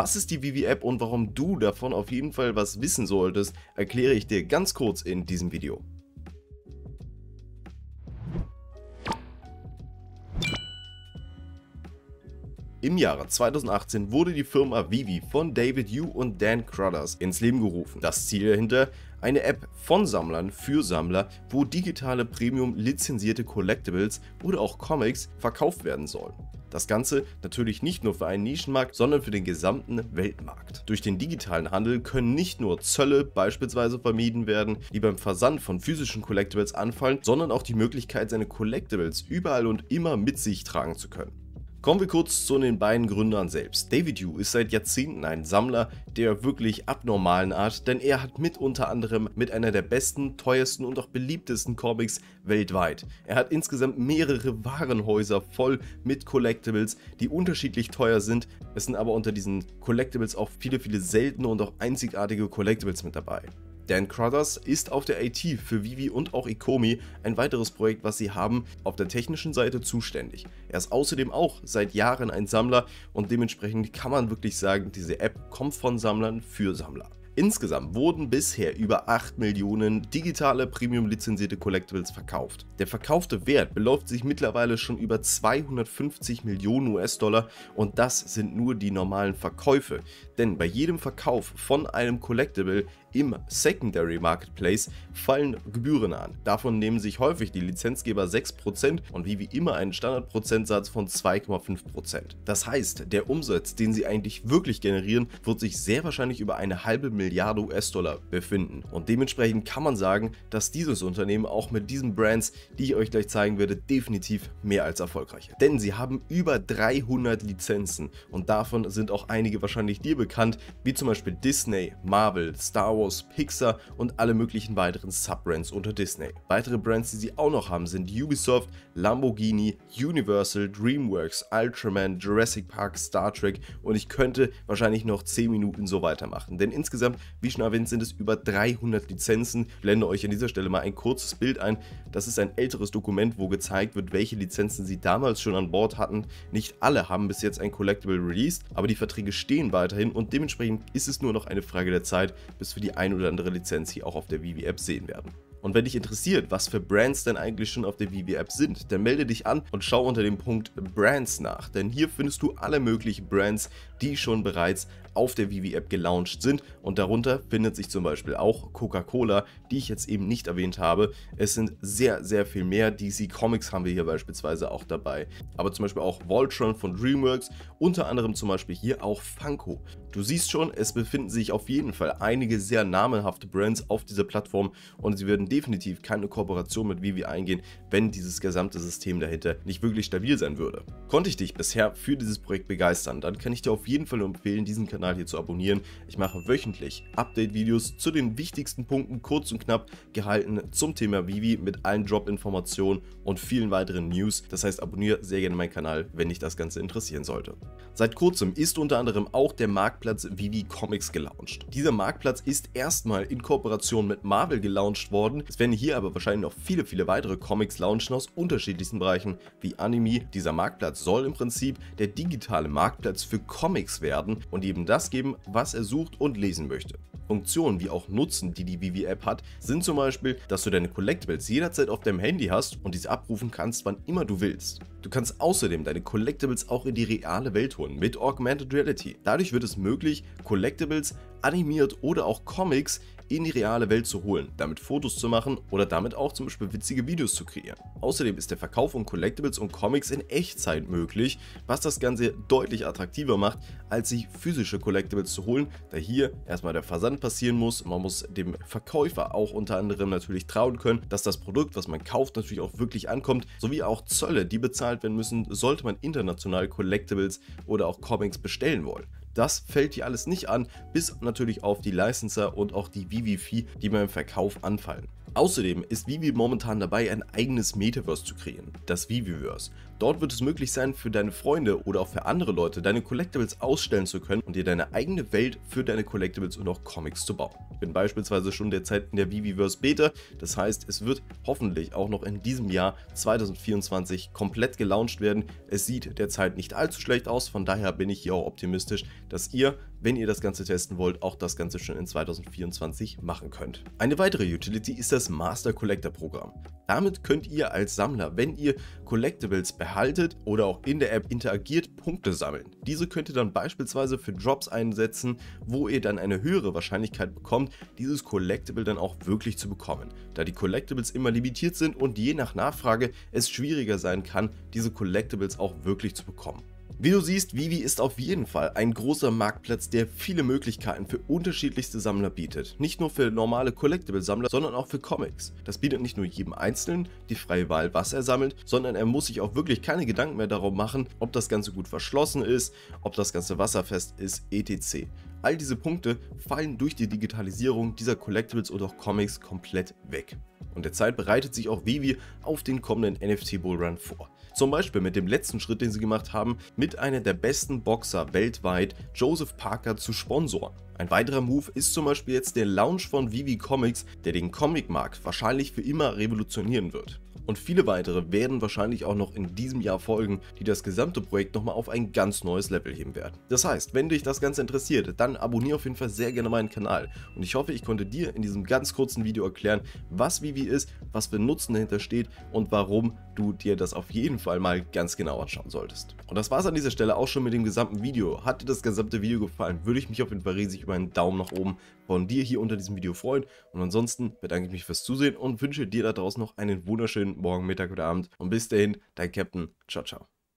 Was ist die Vivi-App und warum du davon auf jeden Fall was wissen solltest, erkläre ich dir ganz kurz in diesem Video. Im Jahre 2018 wurde die Firma Vivi von David Yu und Dan Cruthers ins Leben gerufen. Das Ziel dahinter? Eine App von Sammlern für Sammler, wo digitale Premium lizenzierte Collectibles oder auch Comics verkauft werden sollen. Das Ganze natürlich nicht nur für einen Nischenmarkt, sondern für den gesamten Weltmarkt. Durch den digitalen Handel können nicht nur Zölle beispielsweise vermieden werden, die beim Versand von physischen Collectibles anfallen, sondern auch die Möglichkeit, seine Collectibles überall und immer mit sich tragen zu können. Kommen wir kurz zu den beiden Gründern selbst. David Yu ist seit Jahrzehnten ein Sammler der wirklich abnormalen Art, denn er hat mit unter anderem mit einer der besten, teuersten und auch beliebtesten Comics weltweit. Er hat insgesamt mehrere Warenhäuser voll mit Collectibles, die unterschiedlich teuer sind. Es sind aber unter diesen Collectibles auch viele, viele seltene und auch einzigartige Collectibles mit dabei. Dan Crothers ist auf der IT für Vivi und auch Ecomi, ein weiteres Projekt, was sie haben, auf der technischen Seite zuständig. Er ist außerdem auch seit Jahren ein Sammler und dementsprechend kann man wirklich sagen, diese App kommt von Sammlern für Sammler. Insgesamt wurden bisher über 8 Millionen digitale Premium-lizenzierte Collectibles verkauft. Der verkaufte Wert beläuft sich mittlerweile schon über 250 Millionen US-Dollar und das sind nur die normalen Verkäufe. Denn bei jedem Verkauf von einem Collectible im Secondary Marketplace fallen Gebühren an. Davon nehmen sich häufig die Lizenzgeber 6% und wie wie immer einen Standardprozentsatz von 2,5%. Das heißt, der Umsatz, den sie eigentlich wirklich generieren, wird sich sehr wahrscheinlich über eine halbe Milliarde US-Dollar befinden. Und dementsprechend kann man sagen, dass dieses Unternehmen auch mit diesen Brands, die ich euch gleich zeigen werde, definitiv mehr als erfolgreich ist. Denn sie haben über 300 Lizenzen und davon sind auch einige wahrscheinlich dir bekannt, wie zum Beispiel Disney, Marvel, Star Wars, Wars, Pixar und alle möglichen weiteren Subbrands unter Disney. Weitere Brands, die sie auch noch haben, sind Ubisoft, Lamborghini, Universal, DreamWorks, Ultraman, Jurassic Park, Star Trek und ich könnte wahrscheinlich noch 10 Minuten so weitermachen. Denn insgesamt, wie schon erwähnt, sind es über 300 Lizenzen. Ich blende euch an dieser Stelle mal ein kurzes Bild ein. Das ist ein älteres Dokument, wo gezeigt wird, welche Lizenzen sie damals schon an Bord hatten. Nicht alle haben bis jetzt ein Collectible released, aber die Verträge stehen weiterhin und dementsprechend ist es nur noch eine Frage der Zeit, bis wir die ein oder andere Lizenz hier auch auf der Vivi-App sehen werden. Und wenn dich interessiert, was für Brands denn eigentlich schon auf der Vivi-App sind, dann melde dich an und schau unter dem Punkt Brands nach, denn hier findest du alle möglichen Brands, die schon bereits auf der Vivi-App gelauncht sind und darunter findet sich zum Beispiel auch Coca-Cola, die ich jetzt eben nicht erwähnt habe. Es sind sehr, sehr viel mehr. DC Comics haben wir hier beispielsweise auch dabei, aber zum Beispiel auch Voltron von DreamWorks, unter anderem zum Beispiel hier auch Funko. Du siehst schon, es befinden sich auf jeden Fall einige sehr namenhafte Brands auf dieser Plattform und sie würden definitiv keine Kooperation mit Vivi eingehen, wenn dieses gesamte System dahinter nicht wirklich stabil sein würde. Konnte ich dich bisher für dieses Projekt begeistern, dann kann ich dir auf jeden Fall empfehlen, diesen Kanal hier zu abonnieren. Ich mache wöchentlich Update-Videos zu den wichtigsten Punkten, kurz und knapp gehalten zum Thema Vivi mit allen Drop-Informationen und vielen weiteren News. Das heißt, abonniere sehr gerne meinen Kanal, wenn dich das Ganze interessieren sollte. Seit kurzem ist unter anderem auch der Markt Marktplatz Vivi Comics gelauncht. Dieser Marktplatz ist erstmal in Kooperation mit Marvel gelauncht worden. Es werden hier aber wahrscheinlich noch viele, viele weitere Comics launchen aus unterschiedlichsten Bereichen wie Anime. Dieser Marktplatz soll im Prinzip der digitale Marktplatz für Comics werden und eben das geben, was er sucht und lesen möchte. Funktionen wie auch Nutzen, die die Vivi-App hat, sind zum Beispiel, dass du deine Collectibles jederzeit auf deinem Handy hast und diese abrufen kannst, wann immer du willst. Du kannst außerdem deine Collectibles auch in die reale Welt holen mit Augmented Reality. Dadurch wird es möglich, Collectibles animiert oder auch Comics in die reale Welt zu holen, damit Fotos zu machen oder damit auch zum Beispiel witzige Videos zu kreieren. Außerdem ist der Verkauf von Collectibles und Comics in Echtzeit möglich, was das Ganze deutlich attraktiver macht, als sich physische Collectibles zu holen, da hier erstmal der Versand passieren muss. Man muss dem Verkäufer auch unter anderem natürlich trauen können, dass das Produkt, was man kauft, natürlich auch wirklich ankommt, sowie auch Zölle, die bezahlt werden müssen, sollte man international Collectibles oder auch Comics bestellen wollen. Das fällt hier alles nicht an, bis natürlich auf die Licenser und auch die Vivi-Fee, die beim Verkauf anfallen. Außerdem ist Vivi momentan dabei, ein eigenes Metaverse zu kreieren, das Viviverse. Dort wird es möglich sein, für deine Freunde oder auch für andere Leute deine Collectibles ausstellen zu können und dir deine eigene Welt für deine Collectibles und auch Comics zu bauen. Ich bin beispielsweise schon derzeit in der Viviverse Beta, das heißt, es wird hoffentlich auch noch in diesem Jahr 2024 komplett gelauncht werden. Es sieht derzeit nicht allzu schlecht aus, von daher bin ich hier auch optimistisch, dass ihr wenn ihr das Ganze testen wollt, auch das Ganze schon in 2024 machen könnt. Eine weitere Utility ist das Master Collector Programm. Damit könnt ihr als Sammler, wenn ihr Collectibles behaltet oder auch in der App interagiert, Punkte sammeln. Diese könnt ihr dann beispielsweise für Drops einsetzen, wo ihr dann eine höhere Wahrscheinlichkeit bekommt, dieses Collectible dann auch wirklich zu bekommen, da die Collectibles immer limitiert sind und je nach Nachfrage es schwieriger sein kann, diese Collectibles auch wirklich zu bekommen. Wie du siehst, Vivi ist auf jeden Fall ein großer Marktplatz, der viele Möglichkeiten für unterschiedlichste Sammler bietet. Nicht nur für normale Collectible-Sammler, sondern auch für Comics. Das bietet nicht nur jedem Einzelnen die freie Wahl, was er sammelt, sondern er muss sich auch wirklich keine Gedanken mehr darum machen, ob das Ganze gut verschlossen ist, ob das Ganze wasserfest ist, etc. All diese Punkte fallen durch die Digitalisierung dieser Collectibles oder auch Comics komplett weg. Und derzeit bereitet sich auch Vivi auf den kommenden NFT Bullrun vor. Zum Beispiel mit dem letzten Schritt, den sie gemacht haben, mit einer der besten Boxer weltweit, Joseph Parker, zu sponsoren. Ein weiterer Move ist zum Beispiel jetzt der Launch von Vivi Comics, der den Comicmarkt wahrscheinlich für immer revolutionieren wird. Und viele weitere werden wahrscheinlich auch noch in diesem Jahr folgen, die das gesamte Projekt nochmal auf ein ganz neues Level heben werden. Das heißt, wenn dich das Ganze interessiert, dann abonniere auf jeden Fall sehr gerne meinen Kanal. Und ich hoffe, ich konnte dir in diesem ganz kurzen Video erklären, was Vivi ist, was für Nutzen dahinter steht und warum du dir das auf jeden Fall mal ganz genau anschauen solltest. Und das war es an dieser Stelle auch schon mit dem gesamten Video. Hat dir das gesamte Video gefallen, würde ich mich auf jeden Fall riesig über einen Daumen nach oben von dir hier unter diesem Video freuen. Und ansonsten bedanke ich mich fürs Zusehen und wünsche dir da draußen noch einen wunderschönen Morgen, Mittag oder Abend. Und bis dahin, dein Captain. Ciao, ciao.